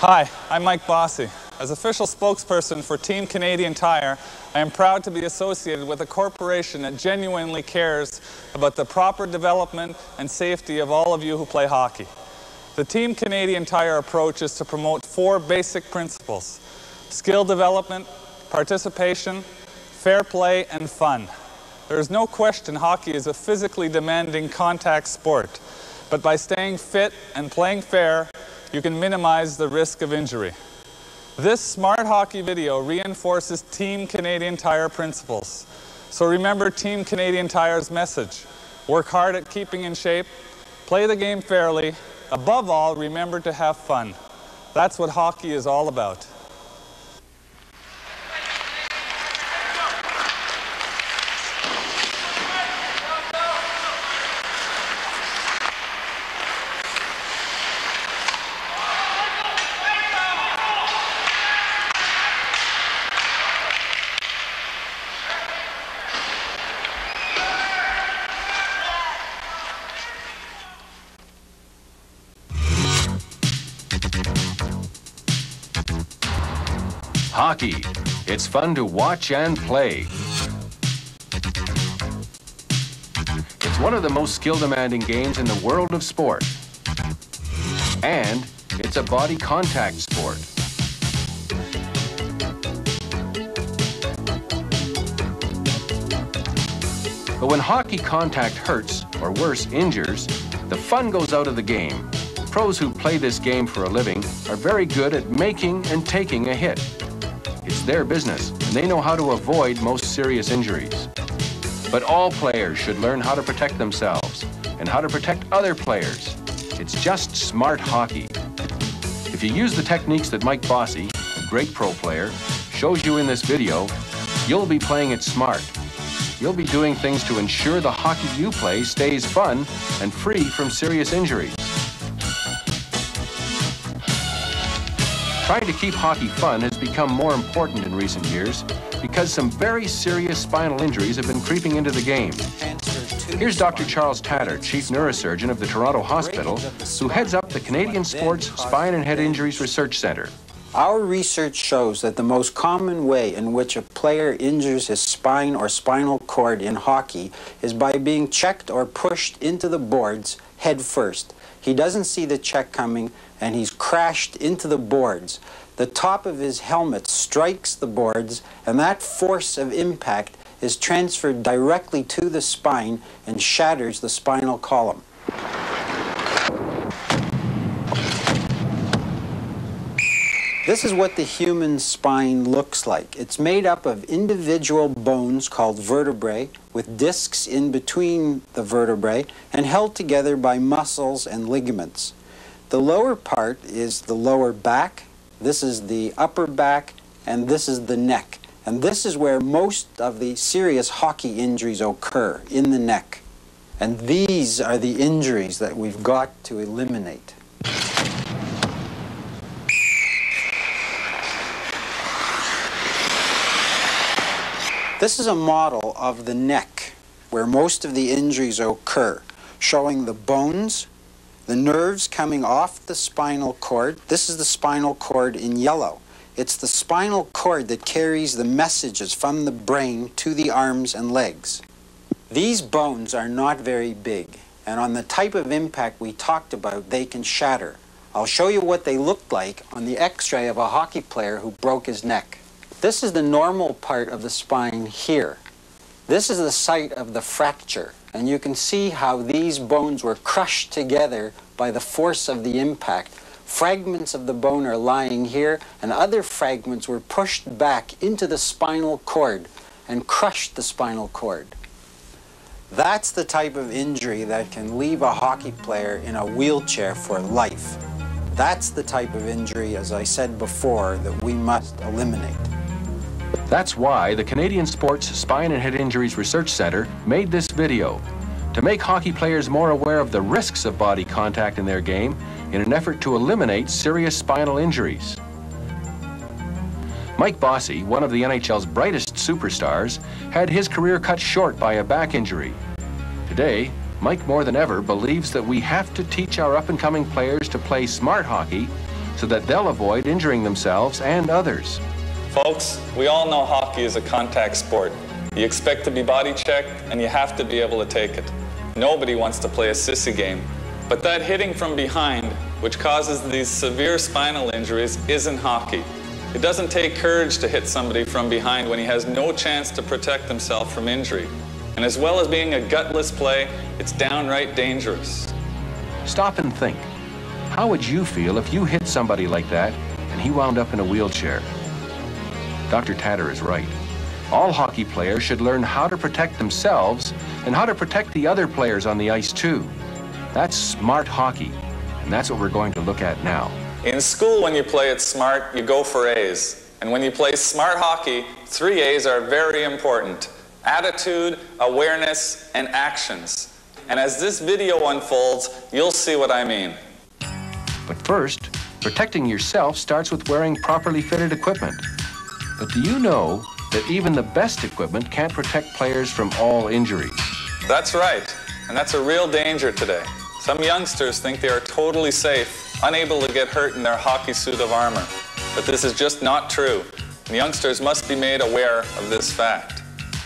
Hi, I'm Mike Bossy. As official spokesperson for Team Canadian Tire, I am proud to be associated with a corporation that genuinely cares about the proper development and safety of all of you who play hockey. The Team Canadian Tire approach is to promote four basic principles. Skill development, participation, fair play, and fun. There is no question hockey is a physically demanding contact sport, but by staying fit and playing fair, you can minimize the risk of injury. This Smart Hockey video reinforces Team Canadian Tire principles. So remember Team Canadian Tire's message. Work hard at keeping in shape, play the game fairly, above all, remember to have fun. That's what hockey is all about. Fun to watch and play. It's one of the most skill-demanding games in the world of sport. And it's a body contact sport. But when hockey contact hurts, or worse, injures, the fun goes out of the game. Pros who play this game for a living are very good at making and taking a hit. It's their business, and they know how to avoid most serious injuries. But all players should learn how to protect themselves and how to protect other players. It's just smart hockey. If you use the techniques that Mike Bossy, a great pro player, shows you in this video, you'll be playing it smart. You'll be doing things to ensure the hockey you play stays fun and free from serious injuries. Trying to keep hockey fun has become more important in recent years because some very serious spinal injuries have been creeping into the game. Here's Dr. Charles Tator, Chief Neurosurgeon of the Toronto Hospital, who heads up the Canadian Sports Spine and Head Injuries Research Center. Our research shows that the most common way in which a player injures his spine or spinal cord in hockey is by being checked or pushed into the boards head first. He doesn't see the check coming and he's crashed into the boards. The top of his helmet strikes the boards and that force of impact is transferred directly to the spine and shatters the spinal column. This is what the human spine looks like. It's made up of individual bones called vertebrae with discs in between the vertebrae and held together by muscles and ligaments. The lower part is the lower back, this is the upper back, and this is the neck. And this is where most of the serious hockey injuries occur, in the neck. And these are the injuries that we've got to eliminate. This is a model of the neck where most of the injuries occur, showing the bones, the nerves coming off the spinal cord. This is the spinal cord in yellow. It's the spinal cord that carries the messages from the brain to the arms and legs. These bones are not very big, and on the type of impact we talked about, they can shatter. I'll show you what they looked like on the x-ray of a hockey player who broke his neck. This is the normal part of the spine here. This is the site of the fracture, and you can see how these bones were crushed together by the force of the impact. Fragments of the bone are lying here, and other fragments were pushed back into the spinal cord and crushed the spinal cord. That's the type of injury that can leave a hockey player in a wheelchair for life. That's the type of injury, as I said before, that we must eliminate. That's why the Canadian Sports Spine and Head Injuries Research Center made this video to make hockey players more aware of the risks of body contact in their game in an effort to eliminate serious spinal injuries. Mike Bossy, one of the NHL's brightest superstars, had his career cut short by a back injury. Today, Mike more than ever believes that we have to teach our up-and-coming players to play smart hockey so that they'll avoid injuring themselves and others. Folks, we all know hockey is a contact sport. You expect to be body checked, and you have to be able to take it. Nobody wants to play a sissy game. But that hitting from behind, which causes these severe spinal injuries, isn't hockey. It doesn't take courage to hit somebody from behind when he has no chance to protect himself from injury. And as well as being a gutless play, it's downright dangerous. Stop and think. How would you feel if you hit somebody like that and he wound up in a wheelchair? Dr. Tator is right. All hockey players should learn how to protect themselves and how to protect the other players on the ice too. That's smart hockey, and that's what we're going to look at now. In school, when you play it smart, you go for A's. And when you play smart hockey, three A's are very important. Attitude, awareness, and actions. And as this video unfolds, you'll see what I mean. But first, protecting yourself starts with wearing properly fitted equipment. But do you know that even the best equipment can't protect players from all injuries? That's right. And that's a real danger today. Some youngsters think they are totally safe, unable to get hurt in their hockey suit of armor. But this is just not true. And youngsters must be made aware of this fact.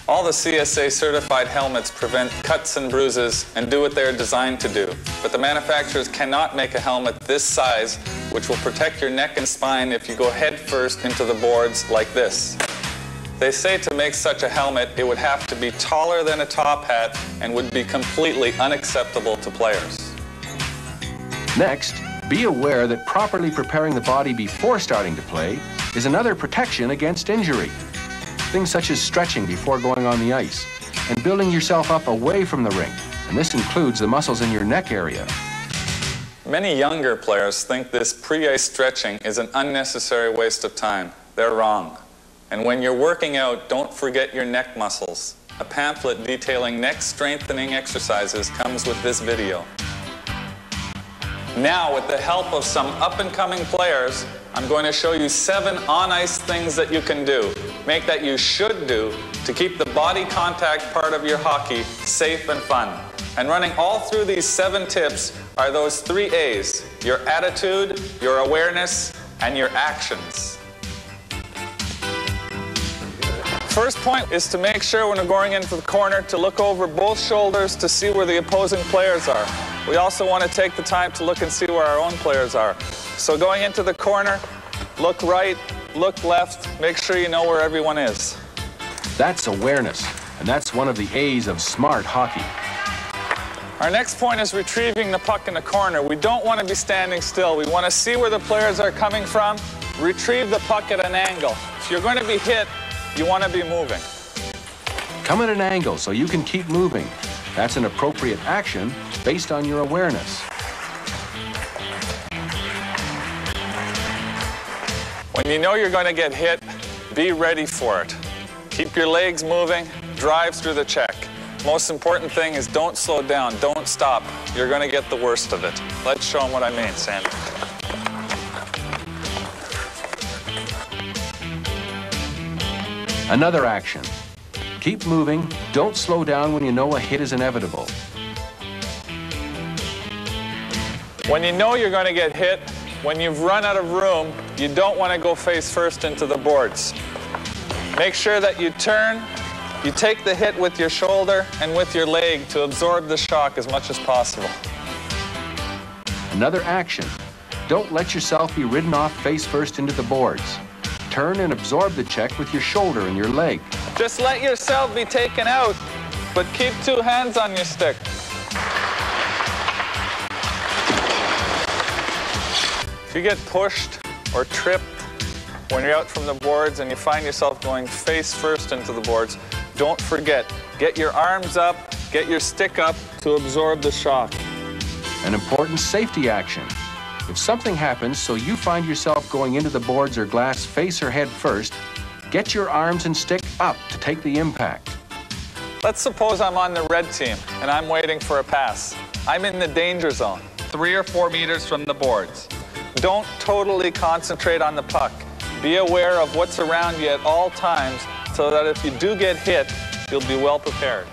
All the CSA certified helmets prevent cuts and bruises and do what they are designed to do. But the manufacturers cannot make a helmet this size which will protect your neck and spine if you go head first into the boards like this. They say to make such a helmet, it would have to be taller than a top hat and would be completely unacceptable to players. Next, be aware that properly preparing the body before starting to play is another protection against injury. Things such as stretching before going on the ice and building yourself up away from the rink. And this includes the muscles in your neck area. Many younger players think this pre-ice stretching is an unnecessary waste of time. They're wrong. And when you're working out, don't forget your neck muscles. A pamphlet detailing neck strengthening exercises comes with this video. Now, with the help of some up-and-coming players, I'm going to show you seven on-ice things that you can do, make that you should do, to keep the body contact part of your hockey safe and fun. And running all through these seven tips are those three A's, your attitude, your awareness, and your actions. First point is to make sure when we're going into the corner to look over both shoulders to see where the opposing players are. We also want to take the time to look and see where our own players are. So going into the corner, look right, look left, make sure you know where everyone is. That's awareness, and that's one of the A's of smart hockey. Our next point is retrieving the puck in the corner. We don't want to be standing still. We want to see where the players are coming from, retrieve the puck at an angle. If you're going to be hit, you want to be moving. Come at an angle so you can keep moving. That's an appropriate action based on your awareness. When you know you're going to get hit, be ready for it. Keep your legs moving, drive through the check. Most important thing is don't slow down, don't stop. You're going to get the worst of it. Let's show them what I mean, Sandy. Another action. Keep moving. Don't slow down when you know a hit is inevitable. When you know you're going to get hit, when you've run out of room, you don't want to go face first into the boards. Make sure that you turn, you take the hit with your shoulder and with your leg to absorb the shock as much as possible. Another action. Don't let yourself be ridden off face first into the boards. Turn and absorb the check with your shoulder and your leg. Just let yourself be taken out, but keep two hands on your stick. If you get pushed or tripped when you're out from the boards and you find yourself going face first into the boards, don't forget, get your arms up, get your stick up to absorb the shock. An important safety action. If something happens so you find yourself going into the boards or glass face or head first, get your arms and stick up to take the impact. Let's suppose I'm on the red team and I'm waiting for a pass. I'm in the danger zone, three or four meters from the boards. Don't totally concentrate on the puck. Be aware of what's around you at all times so that if you do get hit, you'll be well prepared.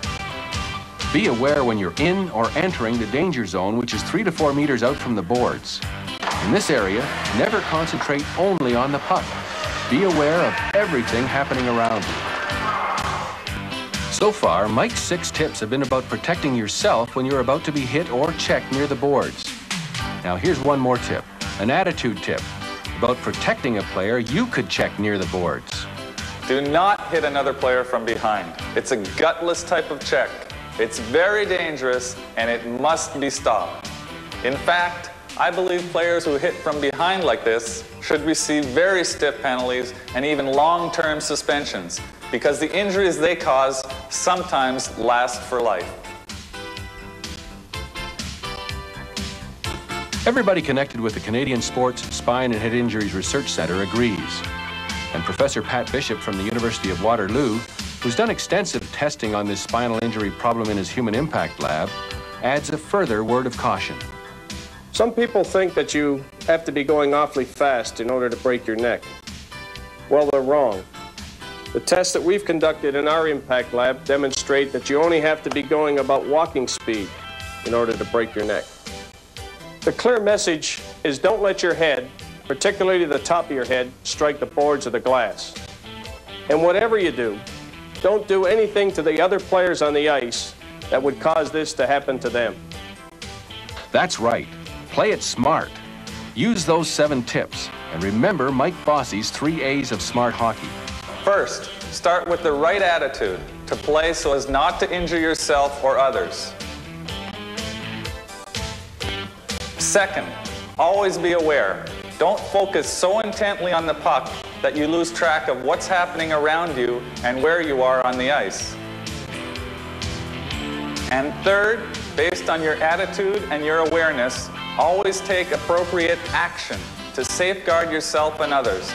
Be aware when you're in or entering the danger zone, which is three to four meters out from the boards. In this area, never concentrate only on the puck. Be aware of everything happening around you. So far, Mike's six tips have been about protecting yourself when you're about to be hit or checked near the boards. Now here's one more tip, an attitude tip about protecting a player you could check near the boards. Do not hit another player from behind. It's a gutless type of check. It's very dangerous and it must be stopped. In fact, I believe players who hit from behind like this should receive very stiff penalties and even long-term suspensions because the injuries they cause sometimes last for life. Everybody connected with the Canadian Sports Spine and Head Injuries Research Centre agrees. And Professor Pat Bishop from the University of Waterloo, who's done extensive testing on this spinal injury problem in his Human Impact Lab, adds a further word of caution. Some people think that you have to be going awfully fast in order to break your neck. Well, they're wrong. The tests that we've conducted in our impact lab demonstrate that you only have to be going about walking speed in order to break your neck. The clear message is don't let your head, particularly the top of your head, strike the boards of the glass. And whatever you do, don't do anything to the other players on the ice that would cause this to happen to them. That's right. Play it smart. Use those seven tips. And remember Mike Bossy's three A's of smart hockey. First, start with the right attitude to play so as not to injure yourself or others. Second, always be aware. Don't focus so intently on the puck that you lose track of what's happening around you and where you are on the ice. And third, based on your attitude and your awareness, always take appropriate action to safeguard yourself and others.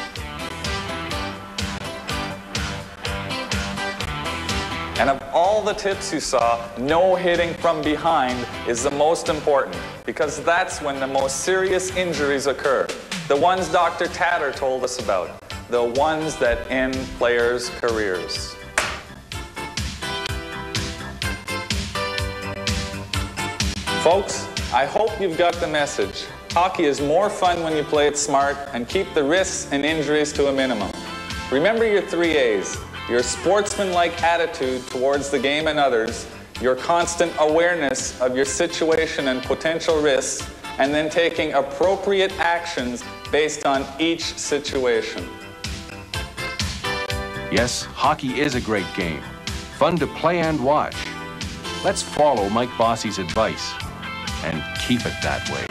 And of all the tips you saw, no hitting from behind is the most important because that's when the most serious injuries occur. The ones Dr. Tator told us about, the ones that end players' careers. Folks, I hope you've got the message. Hockey is more fun when you play it smart and keep the risks and injuries to a minimum. Remember your three A's your sportsmanlike attitude towards the game and others, your constant awareness of your situation and potential risks, and then taking appropriate actions based on each situation. Yes, hockey is a great game. Fun to play and watch. Let's follow Mike Bossy's advice and keep it that way.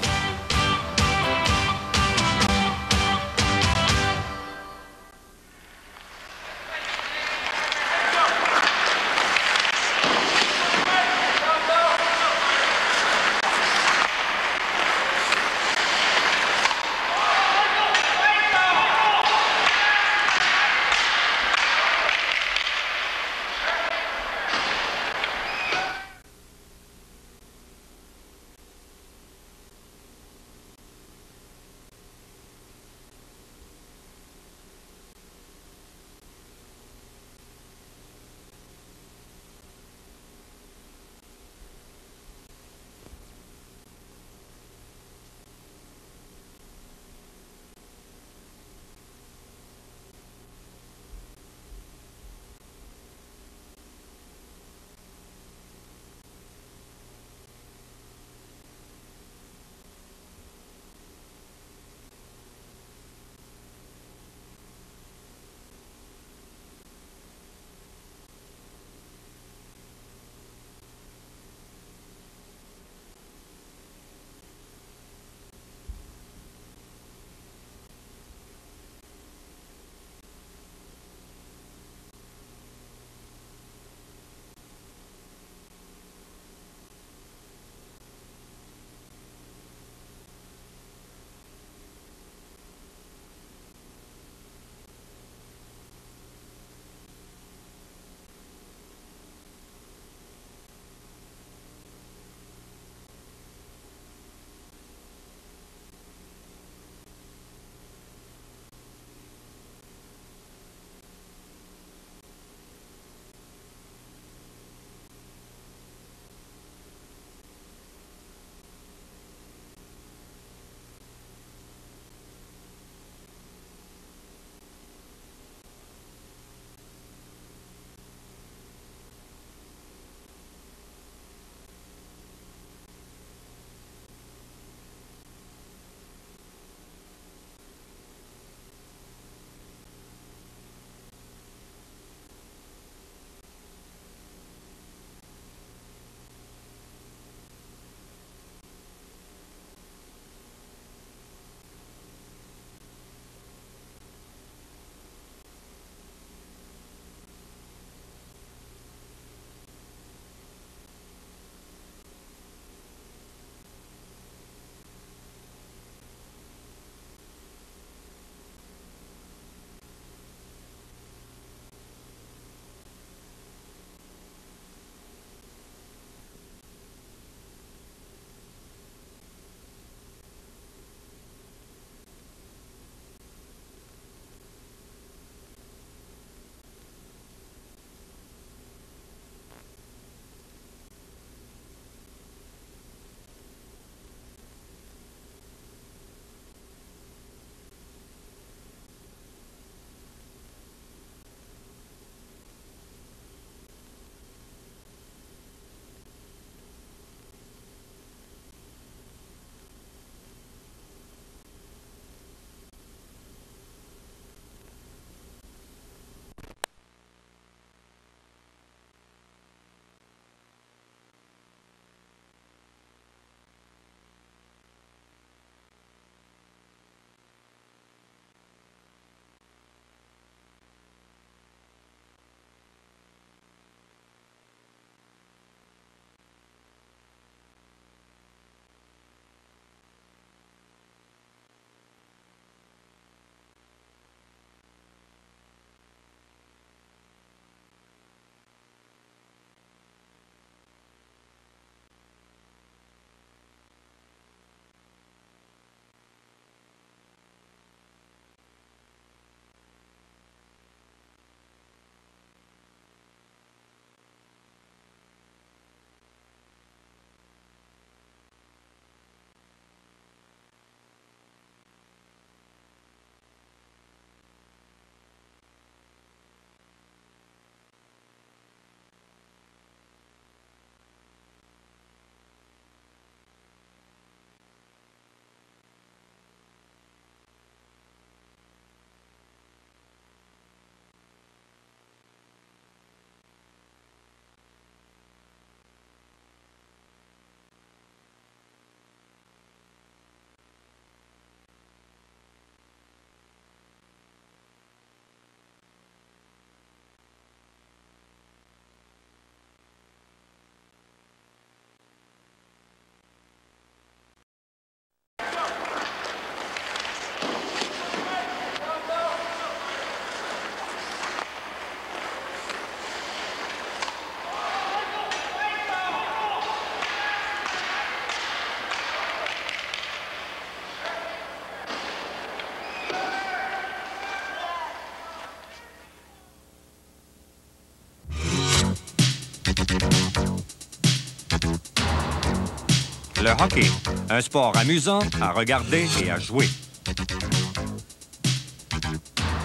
Le hockey, un sport amusant à regarder et à jouer.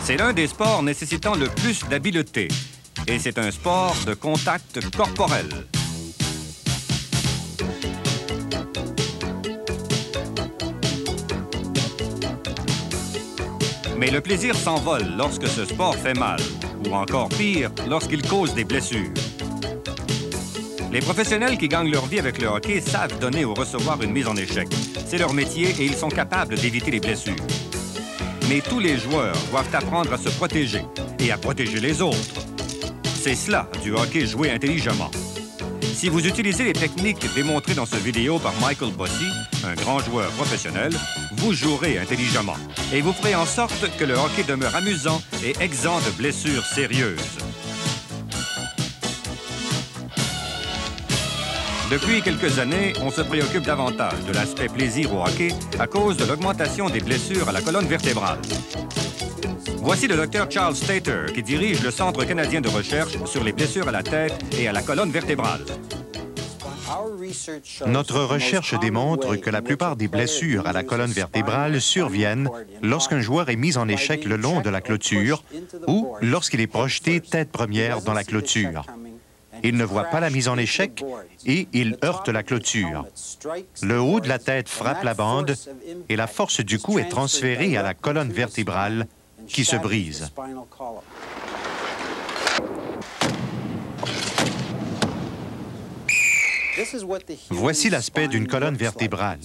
C'est l'un des sports nécessitant le plus d'habileté et c'est un sport de contact corporel. Mais le plaisir s'envole lorsque ce sport fait mal, ou encore pire, lorsqu'il cause des blessures. Les professionnels qui gagnent leur vie avec le hockey savent donner ou recevoir une mise en échec. C'est leur métier et ils sont capables d'éviter les blessures. Mais tous les joueurs doivent apprendre à se protéger et à protéger les autres. C'est cela du hockey joué intelligemment. Si vous utilisez les techniques démontrées dans cette vidéo par Michael Bossy, un grand joueur professionnel, vous jouerez intelligemment et vous ferez en sorte que le hockey demeure amusant et exempt de blessures sérieuses. Depuis quelques années, on se préoccupe davantage de l'aspect plaisir au hockey à cause de l'augmentation des blessures à la colonne vertébrale. Voici le docteur Charles Stater qui dirige le Centre canadien de recherche sur les blessures à la tête et à la colonne vertébrale. Notre recherche démontre que la plupart des blessures à la colonne vertébrale surviennent lorsqu'un joueur est mis en échec le long de la clôture ou lorsqu'il est projeté tête première dans la clôture. Il ne voit pas la mise en échec et il heurte la clôture. Le haut de la tête frappe la bande et la force du coup est transférée à la colonne vertébrale qui se brise. Voici l'aspect d'une colonne vertébrale.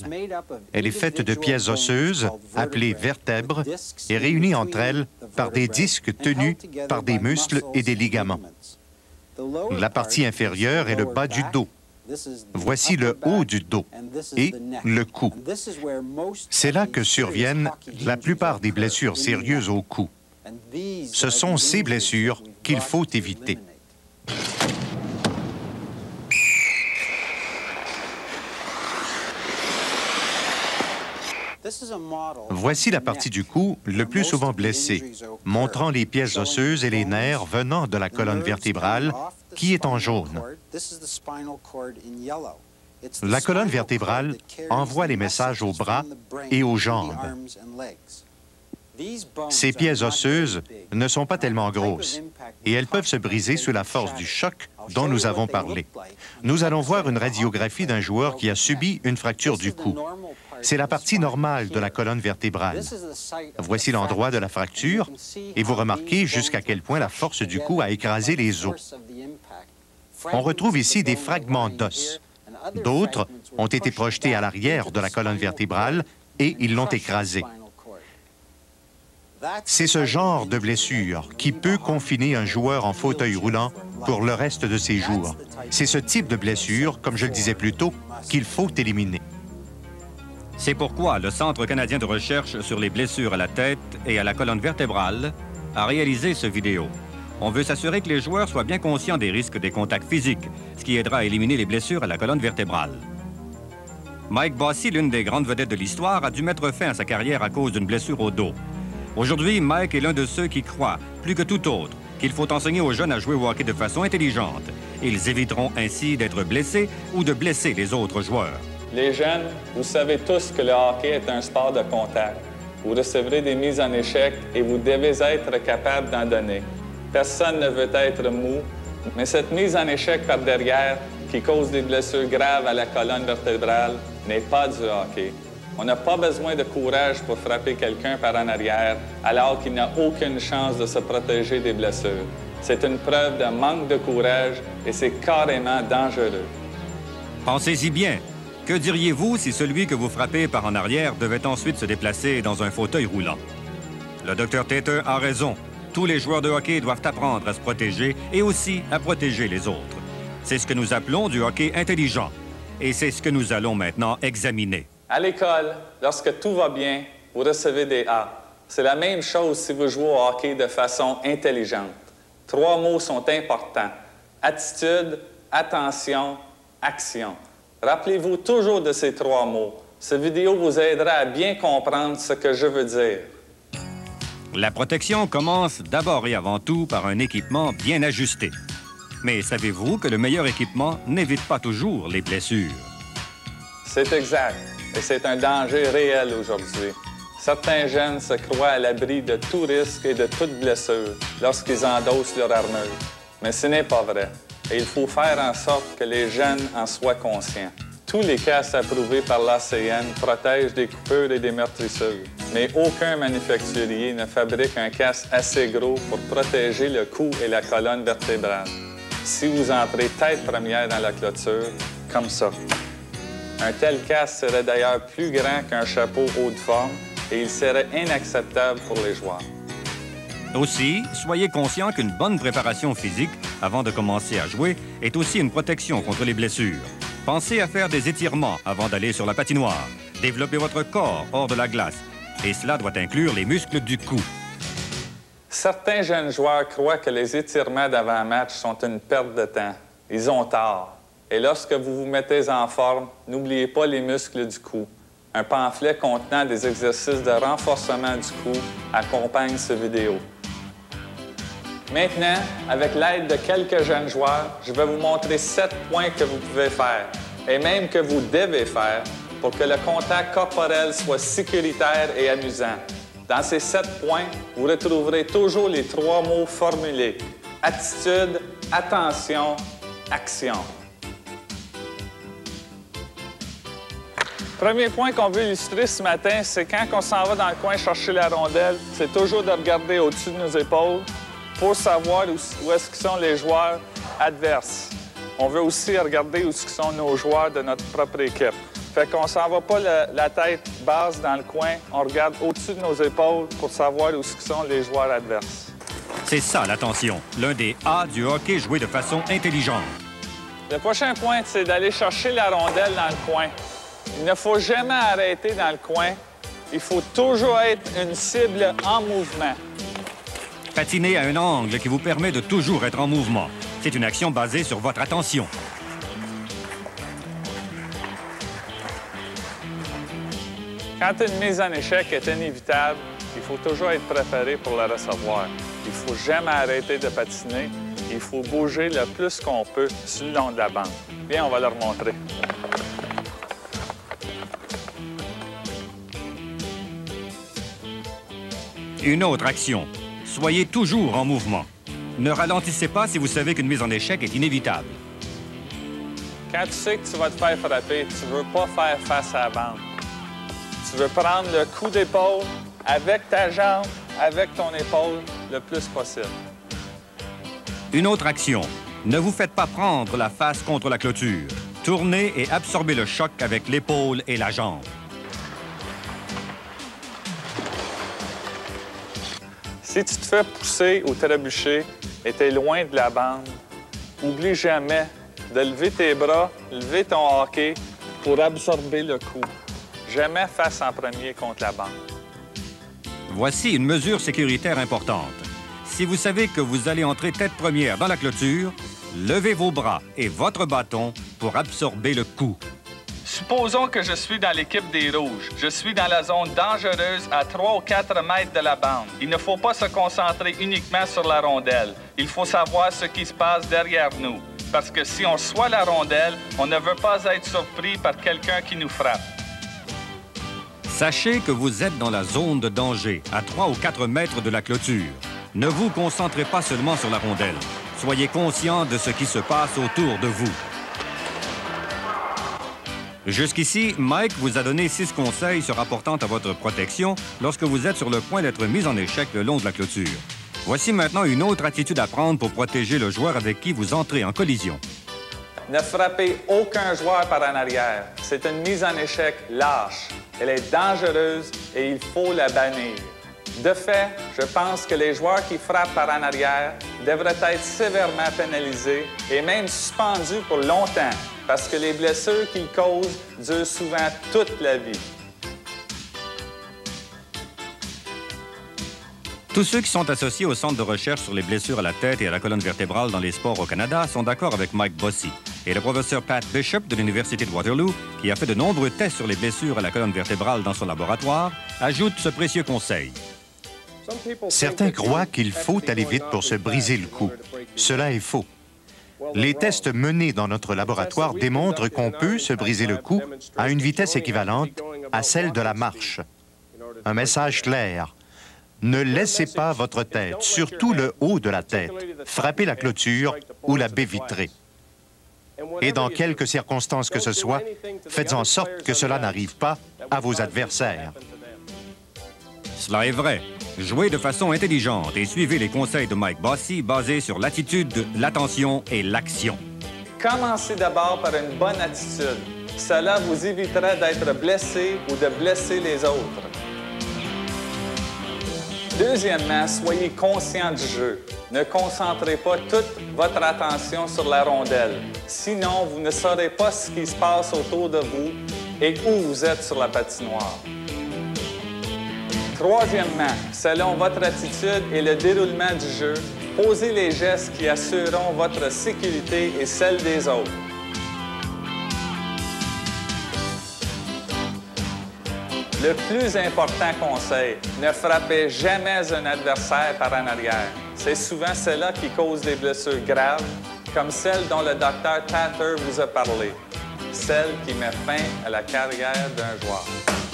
Elle est faite de pièces osseuses, appelées vertèbres, et réunies entre elles par des disques tenus par des muscles et des ligaments. La partie inférieure est le bas du dos. Voici le haut du dos et le cou. C'est là que surviennent la plupart des blessures sérieuses au cou. Ce sont ces blessures qu'il faut éviter. Voici la partie du cou le plus souvent blessée, montrant les pièces osseuses et les nerfs venant de la colonne vertébrale, qui est en jaune. La colonne vertébrale envoie les messages aux bras et aux jambes. Ces pièces osseuses ne sont pas tellement grosses et elles peuvent se briser sous la force du choc dont nous avons parlé. Nous allons voir une radiographie d'un joueur qui a subi une fracture du cou. C'est la partie normale de la colonne vertébrale. Voici l'endroit de la fracture et vous remarquez jusqu'à quel point la force du coup a écrasé les os. On retrouve ici des fragments d'os. D'autres ont été projetés à l'arrière de la colonne vertébrale et ils l'ont écrasé. C'est ce genre de blessure qui peut confiner un joueur en fauteuil roulant pour le reste de ses jours. C'est ce type de blessure, comme je le disais plus tôt, qu'il faut éliminer. C'est pourquoi le Centre canadien de recherche sur les blessures à la tête et à la colonne vertébrale a réalisé ce vidéo. On veut s'assurer que les joueurs soient bien conscients des risques des contacts physiques, ce qui aidera à éliminer les blessures à la colonne vertébrale. Mike Bossy, l'une des grandes vedettes de l'histoire, a dû mettre fin à sa carrière à cause d'une blessure au dos. Aujourd'hui, Mike est l'un de ceux qui croient, plus que tout autre, qu'il faut enseigner aux jeunes à jouer au hockey de façon intelligente. Ils éviteront ainsi d'être blessés ou de blesser les autres joueurs. Les jeunes, vous savez tous que le hockey est un sport de contact. Vous recevrez des mises en échec et vous devez être capable d'en donner. Personne ne veut être mou, mais cette mise en échec par derrière qui cause des blessures graves à la colonne vertébrale n'est pas du hockey. On n'a pas besoin de courage pour frapper quelqu'un par en arrière alors qu'il n'a aucune chance de se protéger des blessures. C'est une preuve de manque de courage et c'est carrément dangereux. Pensez-y bien. Que diriez-vous si celui que vous frappez par en arrière devait ensuite se déplacer dans un fauteuil roulant? Le docteur Tater a raison. Tous les joueurs de hockey doivent apprendre à se protéger et aussi à protéger les autres. C'est ce que nous appelons du hockey intelligent. Et c'est ce que nous allons maintenant examiner. À l'école, lorsque tout va bien, vous recevez des A. C'est la même chose si vous jouez au hockey de façon intelligente. Trois mots sont importants. Attitude, attention, action. Rappelez-vous toujours de ces trois mots. Cette vidéo vous aidera à bien comprendre ce que je veux dire. La protection commence d'abord et avant tout par un équipement bien ajusté. Mais savez-vous que le meilleur équipement n'évite pas toujours les blessures? C'est exact. Et c'est un danger réel aujourd'hui. Certains jeunes se croient à l'abri de tout risque et de toute blessure lorsqu'ils endossent leur armure. Mais ce n'est pas vrai. Et il faut faire en sorte que les jeunes en soient conscients. Tous les casques approuvés par l'ACN protègent des coupures et des meurtrissures. Mais aucun manufacturier ne fabrique un casque assez gros pour protéger le cou et la colonne vertébrale. Si vous entrez tête première dans la clôture, comme ça. Un tel casque serait d'ailleurs plus grand qu'un chapeau haut de forme et il serait inacceptable pour les joueurs. Aussi, soyez conscient qu'une bonne préparation physique avant de commencer à jouer est aussi une protection contre les blessures. Pensez à faire des étirements avant d'aller sur la patinoire. Développez votre corps hors de la glace. Et cela doit inclure les muscles du cou. Certains jeunes joueurs croient que les étirements d'avant-match sont une perte de temps. Ils ont tort. Et lorsque vous vous mettez en forme, n'oubliez pas les muscles du cou. Un pamphlet contenant des exercices de renforcement du cou accompagne ce vidéo. Maintenant, avec l'aide de quelques jeunes joueurs, je vais vous montrer sept points que vous pouvez faire, et même que vous devez faire, pour que le contact corporel soit sécuritaire et amusant. Dans ces sept points, vous retrouverez toujours les trois mots formulés. Attitude, attention, action. Premier point qu'on veut illustrer ce matin, c'est quand on s'en va dans le coin chercher la rondelle, c'est toujours de regarder au-dessus de nos épaules pour savoir où, est-ce que sont les joueurs adverses. On veut aussi regarder où sont nos joueurs de notre propre équipe. Fait qu'on s'en va pas la, tête basse dans le coin, on regarde au-dessus de nos épaules pour savoir où sont les joueurs adverses. C'est ça l'attention, l'un des A du hockey joué de façon intelligente. Le prochain point, c'est d'aller chercher la rondelle dans le coin. Il ne faut jamais arrêter dans le coin. Il faut toujours être une cible en mouvement. Patiner à un angle qui vous permet de toujours être en mouvement. C'est une action basée sur votre attention. Quand une mise en échec est inévitable, il faut toujours être préparé pour la recevoir. Il ne faut jamais arrêter de patiner. Il faut bouger le plus qu'on peut sur le long de la bande. Bien, on va leur montrer. Une autre action. Soyez toujours en mouvement. Ne ralentissez pas si vous savez qu'une mise en échec est inévitable. Quand tu sais que tu vas te faire frapper, tu ne veux pas faire face à la bande. Tu veux prendre le coup d'épaule avec ta jambe, avec ton épaule, le plus possible. Une autre action. Ne vous faites pas prendre la face contre la clôture. Tournez et absorbez le choc avec l'épaule et la jambe. Si tu te fais pousser ou trébucher et tu es loin de la bande, oublie jamais de lever tes bras, lever ton hockey pour absorber le coup. Jamais face en premier contre la bande. Voici une mesure sécuritaire importante. Si vous savez que vous allez entrer tête première dans la clôture, levez vos bras et votre bâton pour absorber le coup. Supposons que je suis dans l'équipe des Rouges. Je suis dans la zone dangereuse à 3 ou 4 mètres de la bande. Il ne faut pas se concentrer uniquement sur la rondelle. Il faut savoir ce qui se passe derrière nous. Parce que si on soit la rondelle, on ne veut pas être surpris par quelqu'un qui nous frappe. Sachez que vous êtes dans la zone de danger, à 3 ou 4 mètres de la clôture. Ne vous concentrez pas seulement sur la rondelle. Soyez conscient de ce qui se passe autour de vous. Jusqu'ici, Mike vous a donné six conseils se rapportant à votre protection lorsque vous êtes sur le point d'être mis en échec le long de la clôture. Voici maintenant une autre attitude à prendre pour protéger le joueur avec qui vous entrez en collision. Ne frappez aucun joueur par en arrière. C'est une mise en échec lâche. Elle est dangereuse et il faut la bannir. De fait, je pense que les joueurs qui frappent par en arrière devraient être sévèrement pénalisés et même suspendus pour longtemps parce que les blessures qu'ils causent durent souvent toute la vie. Tous ceux qui sont associés au Centre de recherche sur les blessures à la tête et à la colonne vertébrale dans les sports au Canada sont d'accord avec Mike Bossy. Et le professeur Pat Bishop de l'Université de Waterloo, qui a fait de nombreux tests sur les blessures à la colonne vertébrale dans son laboratoire, ajoute ce précieux conseil. Certains croient qu'il faut aller vite pour se briser le cou. Cela est faux. Les tests menés dans notre laboratoire démontrent qu'on peut se briser le cou à une vitesse équivalente à celle de la marche. Un message clair. Ne laissez pas votre tête, surtout le haut de la tête, frapper la clôture ou la baie vitrée. Et dans quelques circonstances que ce soit, faites en sorte que cela n'arrive pas à vos adversaires. Cela est vrai. Jouez de façon intelligente et suivez les conseils de Mike Bossy basés sur l'attitude, l'attention et l'action. Commencez d'abord par une bonne attitude. Cela vous évitera d'être blessé ou de blesser les autres. Deuxièmement, soyez conscient du jeu. Ne concentrez pas toute votre attention sur la rondelle. Sinon, vous ne saurez pas ce qui se passe autour de vous et où vous êtes sur la patinoire. Troisièmement, selon votre attitude et le déroulement du jeu, posez les gestes qui assureront votre sécurité et celle des autres. Le plus important conseil, ne frappez jamais un adversaire par en arrière. C'est souvent cela qui cause des blessures graves, comme celle dont le docteur Tatter vous a parlé, celle qui met fin à la carrière d'un joueur.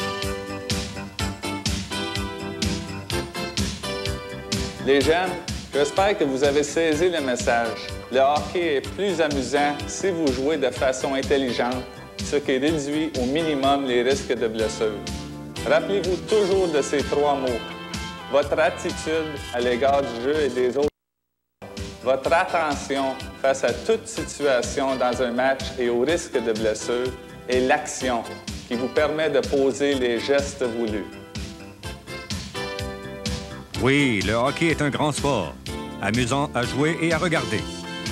Les jeunes, j'espère que vous avez saisi le message. Le hockey est plus amusant si vous jouez de façon intelligente, ce qui réduit au minimum les risques de blessures. Rappelez-vous toujours de ces trois mots. Votre attitude à l'égard du jeu et des autres. Votre attention face à toute situation dans un match et au risque de blessure. Et l'action qui vous permet de poser les gestes voulus. Oui, le hockey est un grand sport, amusant à jouer et à regarder.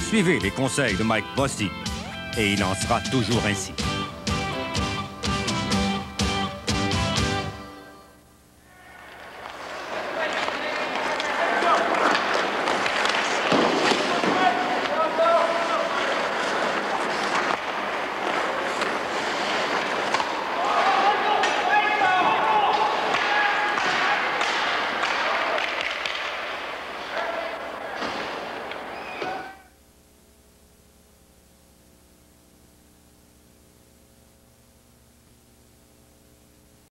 Suivez les conseils de Mike Bossy et il en sera toujours ainsi.